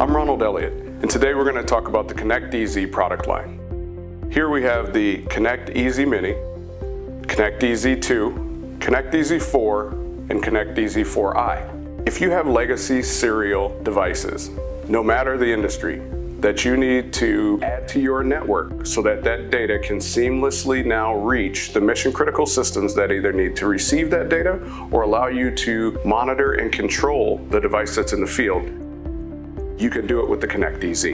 Donald Elliott, and today we're going to talk about the Connect EZ product line. Here we have the Connect EZ Mini, Connect EZ 2, Connect EZ 4, and Connect EZ 4i. If you have legacy serial devices, no matter the industry, that you need to add to your network so that that data can seamlessly now reach the mission critical systems that either need to receive that data or allow you to monitor and control the device that's in the field. You can do it with the Connect EZ.